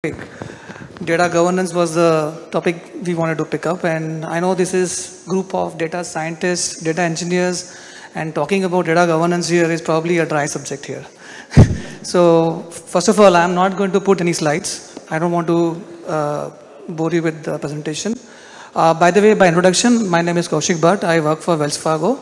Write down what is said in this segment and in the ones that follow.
Data governance was the topic we wanted to pick up, and I know this is group of data scientists, data engineers, and talking about data governance here is probably a dry subject here. so first of all, I'm not going to put any slides. I don't want to uh, bore you with the presentation. Uh, by the way, by introduction, my name is Kaushik Bhatt. I work for Wells Fargo.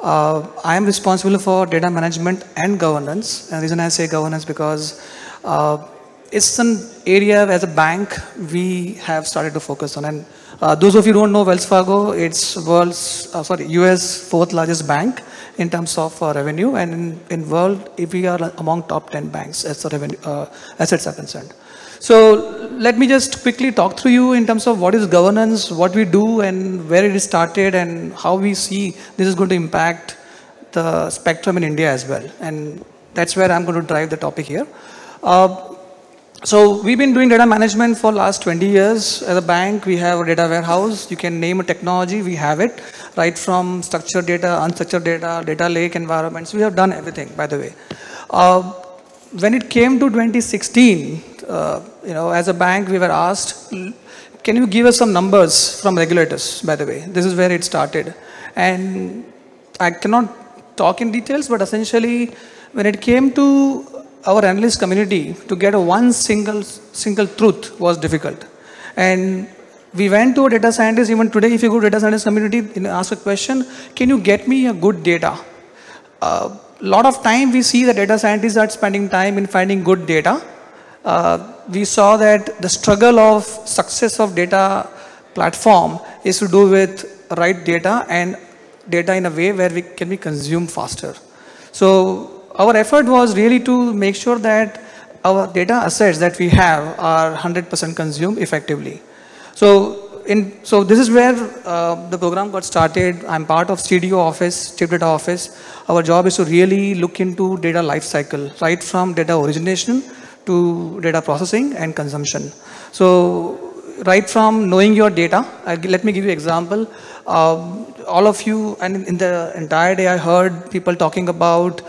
Uh, I am responsible for data management and governance. And the reason I say governance because uh, it's an area as a bank we have started to focus on. And uh, those of you who don't know Wells Fargo, it's world's, uh, sorry, US fourth largest bank in terms of uh, revenue. And in, in world, if we are among top 10 banks as the revenue, uh, assets are concerned. So let me just quickly talk through you in terms of what is governance, what we do and where it started and how we see this is going to impact the spectrum in India as well. And that's where I'm going to drive the topic here. Uh, so we've been doing data management for last 20 years. As a bank, we have a data warehouse. You can name a technology, we have it. Right from structured data, unstructured data, data lake environments. We have done everything, by the way. Uh, when it came to 2016, uh, you know, as a bank, we were asked, can you give us some numbers from regulators, by the way? This is where it started. And I cannot talk in details, but essentially, when it came to our analyst community to get one single single truth was difficult. And we went to a data scientist, even today, if you go to data scientist community and ask a question, can you get me a good data? A uh, lot of time we see the data scientists are spending time in finding good data. Uh, we saw that the struggle of success of data platform is to do with right data and data in a way where we can be consumed faster. So our effort was really to make sure that our data assets that we have are 100% consumed effectively. So, in, so this is where uh, the program got started. I'm part of CDO office, Chief Data Office. Our job is to really look into data lifecycle, right from data origination to data processing and consumption. So, right from knowing your data, uh, let me give you an example. Um, all of you, and in the entire day I heard people talking about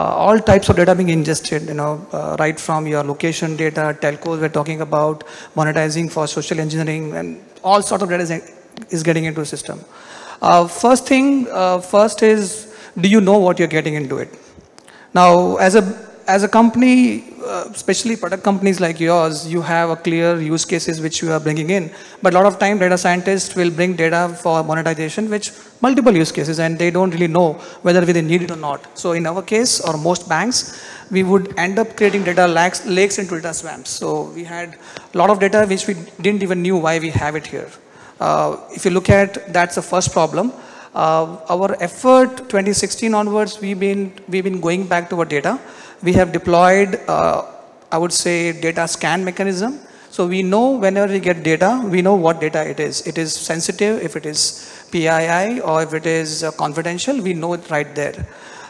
all types of data being ingested, you know, uh, right from your location data, telcos we're talking about, monetizing for social engineering, and all sort of data is, is getting into the system. Uh, first thing, uh, first is, do you know what you're getting into it? Now, as a as a company, especially product companies like yours, you have a clear use cases which you are bringing in. But a lot of time, data scientists will bring data for monetization, which multiple use cases, and they don't really know whether they need it or not. So in our case, or most banks, we would end up creating data lakes, lakes into data swamps. So we had a lot of data which we didn't even knew why we have it here. Uh, if you look at, that's the first problem. Uh, our effort 2016 onwards, we've been, we've been going back to our data we have deployed, uh, I would say, data scan mechanism. So we know whenever we get data, we know what data it is. It is sensitive, if it is PII, or if it is uh, confidential, we know it right there.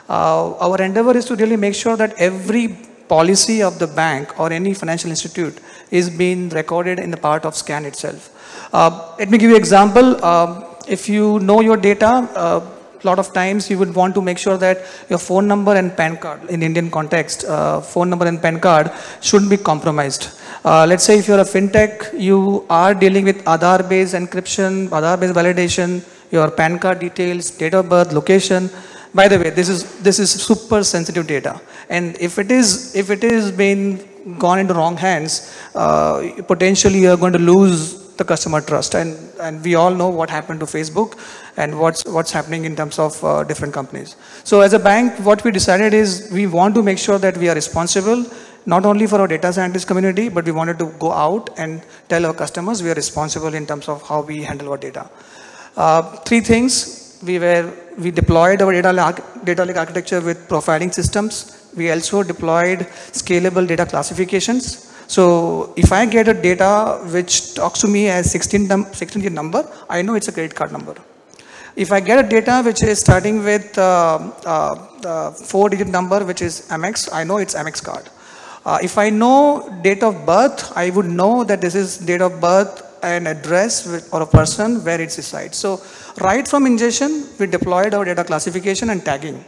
Uh, our endeavor is to really make sure that every policy of the bank or any financial institute is being recorded in the part of scan itself. Uh, let me give you an example. Um, if you know your data, uh, lot of times you would want to make sure that your phone number and PAN card, in Indian context, uh, phone number and PAN card shouldn't be compromised. Uh, let's say if you're a fintech, you are dealing with Aadhaar-based encryption, Aadhaar-based validation, your PAN card details, date of birth, location. By the way, this is this is super sensitive data, and if it is if it is being gone into wrong hands, uh, potentially you're going to lose the customer trust. And, and we all know what happened to Facebook and what's, what's happening in terms of uh, different companies. So as a bank, what we decided is we want to make sure that we are responsible, not only for our data scientist community, but we wanted to go out and tell our customers we are responsible in terms of how we handle our data. Uh, three things, we were, we deployed our data lake, data lake architecture with profiling systems. We also deployed scalable data classifications so if I get a data which talks to me as 16, num 16 number, I know it's a credit card number. If I get a data which is starting with uh, uh, four digit number which is Amex, I know it's Amex card. Uh, if I know date of birth, I would know that this is date of birth and address with, or a person where it resides. So right from ingestion, we deployed our data classification and tagging.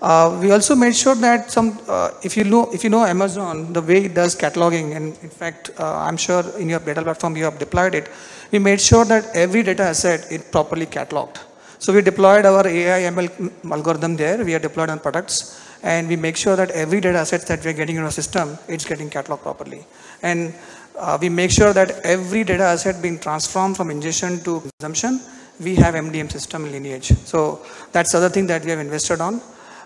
Uh, we also made sure that some, uh, if you know, if you know Amazon, the way it does cataloging, and in fact, uh, I'm sure in your data platform you have deployed it, we made sure that every data asset is properly cataloged. So we deployed our AI ML algorithm there. We are deployed on products, and we make sure that every data asset that we are getting in our system, it's getting cataloged properly. And uh, we make sure that every data asset being transformed from ingestion to consumption, we have MDM system lineage. So that's the other thing that we have invested on.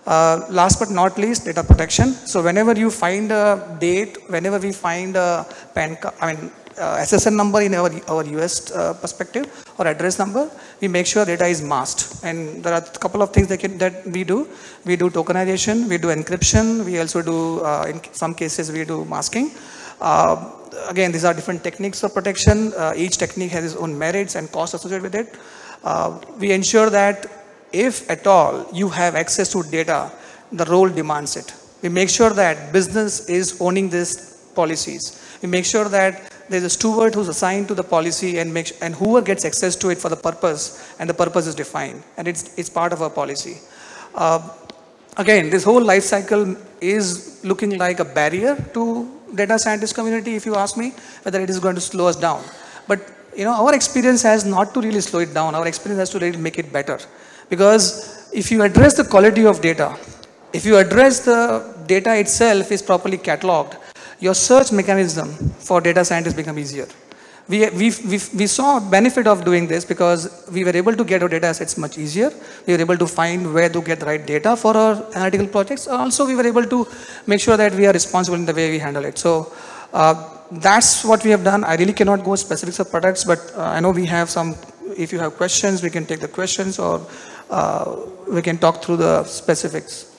Uh, last but not least, data protection. So whenever you find a date, whenever we find a PAN, I mean, uh, SSN number in our, our US uh, perspective or address number, we make sure data is masked. And there are a couple of things that, can, that we do. We do tokenization, we do encryption, we also do, uh, in some cases, we do masking. Uh, again, these are different techniques of protection. Uh, each technique has its own merits and costs associated with it. We ensure that if at all you have access to data, the role demands it. We make sure that business is owning these policies. We make sure that there's a steward who's assigned to the policy and make, and whoever gets access to it for the purpose and the purpose is defined and it's, it's part of our policy. Uh, again, this whole life cycle is looking like a barrier to data scientist community if you ask me whether it is going to slow us down. But you know, our experience has not to really slow it down. Our experience has to really make it better. Because if you address the quality of data, if you address the data itself is properly cataloged, your search mechanism for data scientists become easier. We, we, we, we saw benefit of doing this because we were able to get our data assets much easier. We were able to find where to get the right data for our analytical projects. Also, we were able to make sure that we are responsible in the way we handle it. So that's what we have done. I really cannot go specifics of products, but uh, I know we have some, if you have questions, we can take the questions or uh, we can talk through the specifics.